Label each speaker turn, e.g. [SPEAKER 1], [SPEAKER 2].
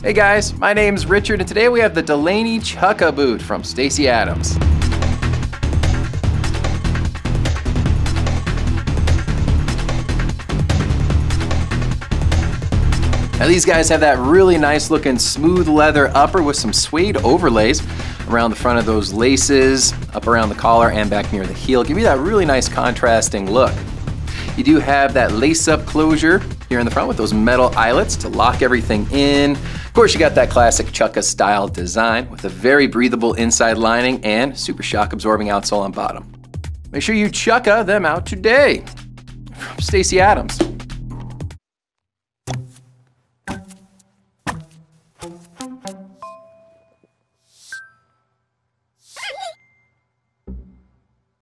[SPEAKER 1] Hey guys, my name's Richard and today we have the Delaney Chukka boot from Stacy Adams. Now these guys have that really nice looking smooth leather upper with some suede overlays around the front of those laces, up around the collar and back near the heel. Give you that really nice contrasting look. You do have that lace-up closure here in the front with those metal eyelets to lock everything in. Of course, you got that classic Chukka style design with a very breathable inside lining and super shock absorbing outsole on bottom. Make sure you Chukka them out today. From Stacy Adams.